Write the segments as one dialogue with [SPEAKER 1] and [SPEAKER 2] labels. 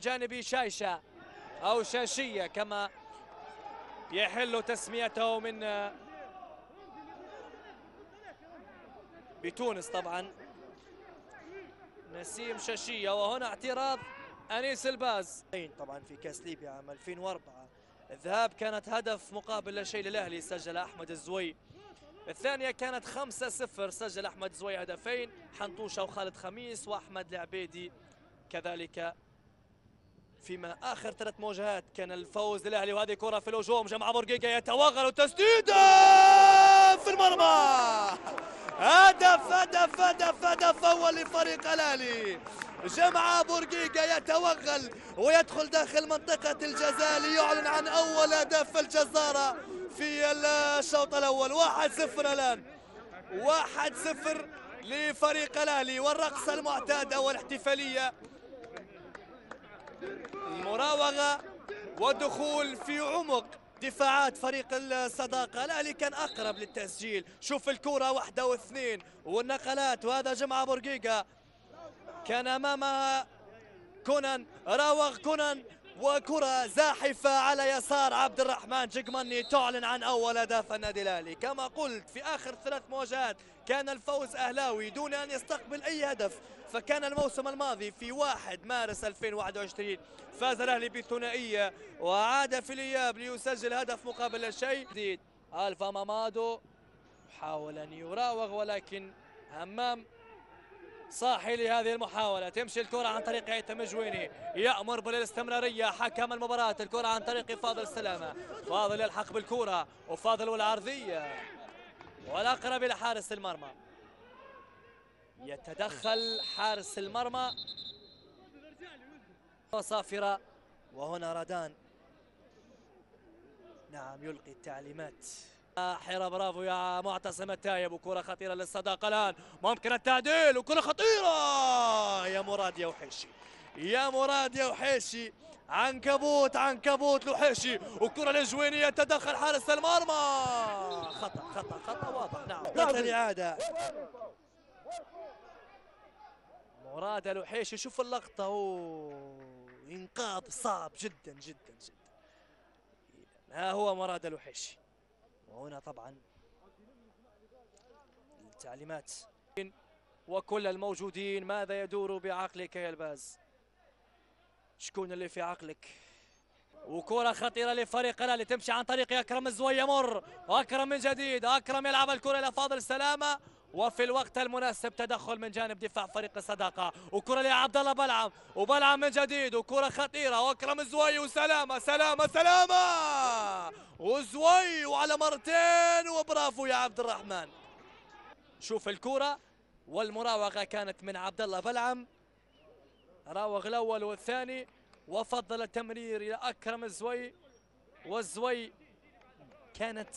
[SPEAKER 1] جانبي شايشة أو شاشية كما يحل تسميته من بتونس طبعا. نسيم شاشية وهنا اعتراض أنيس الباز.
[SPEAKER 2] طبعا في كأس ليبيا عام 2004
[SPEAKER 1] الذهاب كانت هدف مقابل لا شيء للأهلي سجل أحمد الزوي. الثانية كانت 5-0 سجل أحمد زوي هدفين حنطوشة وخالد خميس وأحمد العبيدي كذلك فيما آخر ثلاث مواجهات. كان الفوز للأهلي وهذه كرة في الهجوم. جمع بورقيقة يتوغل وتسديدة في المرمى. هدف هدف هدف هدف أول لفريق الأهلي. جمع بورقيقة يتوغل ويدخل داخل منطقة الجزاء ليعلن عن أول هدف الجزارة في الشوط الأول. واحد صفر الآن. واحد صفر لفريق الأهلي. والرقصة المعتادة والاحتفالية المراوغة والدخول في عمق دفاعات فريق الصداقة. الأهلي كان أقرب للتسجيل. شوف الكرة واحدة واثنين والنقلات وهذا جمعة بورقيقة. كان أمامها كونان راوغ كونان. وكرة زاحفة على يسار عبد الرحمن جقمني تعلن عن أول أهداف النادي الأهلي. كما قلت في آخر ثلاث مواجهات كان الفوز أهلاوي دون أن يستقبل أي هدف. فكان الموسم الماضي في 1 مارس 2021 فاز الأهلي بالثنائية وعاد في الإياب ليسجل هدف مقابل لا شيء جديد. ألفا مامادو حاول أن يراوغ ولكن همام صاحي لهذه المحاولة. تمشي الكرة عن طريق هيثم جويني. يأمر بالاستمرارية حكم المباراة. الكرة عن طريق فاضل السلامة فاضل يلحق بالكرة وفاضل والعرضية. والأقرب إلى حارس المرمى. يتدخل حارس المرمى.
[SPEAKER 2] صافرة وهنا رادان. نعم يلقي التعليمات.
[SPEAKER 1] حيرة برافو يا معتصم التايب. وكرة خطيرة للصداقة الآن. ممكن التعديل وكرة خطيرة. يا مراد يا وحيشي. يا مراد يا وحيشي. عنكبوت عنكبوت لوحيشي. وكرة للجويني يتدخل حارس المرمى. خطأ خطأ خطأ. واضح. نعم.
[SPEAKER 2] الإعادة.
[SPEAKER 1] مراد الوحيشي شوف اللقطة. إنقاذ صعب جدا جدا جدا. ها هو مراد الوحيشي
[SPEAKER 2] وهنا طبعا التعليمات.
[SPEAKER 1] وكل الموجودين ماذا يدور بعقلك يا الباز؟ شكون اللي في عقلك؟ وكرة خطيرة لفريق الاهلي تمشي عن طريق أكرم الزوي يمر واكرم من جديد أكرم يلعب الكرة إلى فاضل سلامة. وفي الوقت المناسب تدخل من جانب دفاع فريق الصداقة وكرة لعبد الله بلعم. وبلعم من جديد. وكرة خطيرة. وأكرم الزوي وسلامة. سلامة سلامة. وزوي وعلى مرتين. وبرافو يا عبد الرحمن. شوف الكرة. والمراوغة كانت من عبد الله بلعم. راوغ الأول والثاني. وفضل التمرير إلى أكرم الزوي والزوي كانت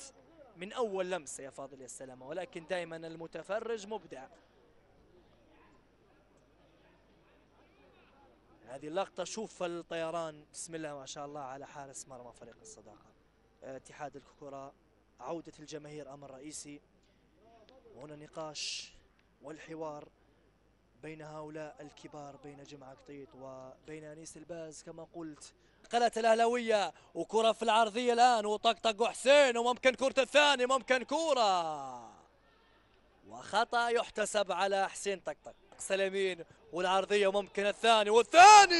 [SPEAKER 1] من أول لمسة يا فاضل يا السلامة ولكن دائما المتفرج مبدع. هذه اللقطة شوف الطيران. بسم الله ما شاء الله على حارس مرمى فريق الصداقة. اتحاد الكرة عودة الجماهير أمر رئيسي. هنا نقاش والحوار. بين هؤلاء الكبار بين جمعة قطيط وبين أنيس الباز كما قلت. قلت الأهلوية وكرة في العرضية الآن وطقطق حسين وممكن كرة الثاني ممكن كرة. وخطأ يحتسب على حسين طقطق. اليمين والعرضية ممكن الثاني والثاني.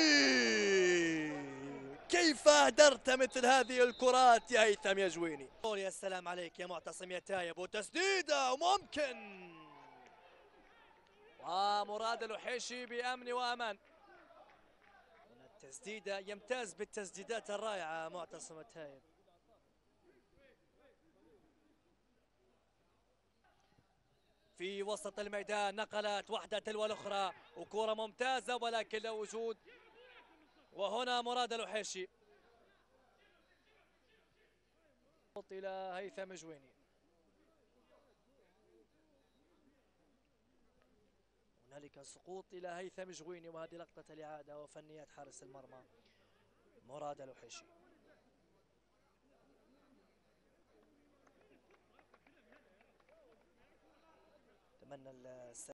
[SPEAKER 1] كيف أهدرت مثل هذه الكرات يا هيثم يا جويني؟ يا سلام عليك يا معتصم يا تايب وتسديدة وممكن. ومراد الوحيشي بأمن وأمان. التسديدة يمتاز بالتسديدات الرائعة معتصم التايب. في وسط الميدان نقلت واحدة تلو الأخرى وكرة ممتازة ولكن لا وجود. وهنا مراد الوحيشي. إلى هيثم جويني. هنالك سقوط إلى هيثم جويني وهذه لقطة الإعادة وفنيات حارس المرمى مراد الوحيشي أتمنى